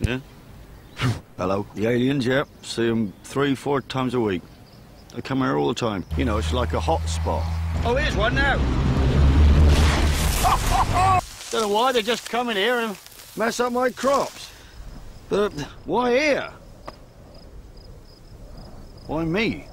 Yeah? Hello. The aliens. Yeah. See them three, four times a week. They come here all the time. You know, it's like a hot spot. Oh, here's one now. Don't know why they're just coming here and mess up my crops. But why here? Why me?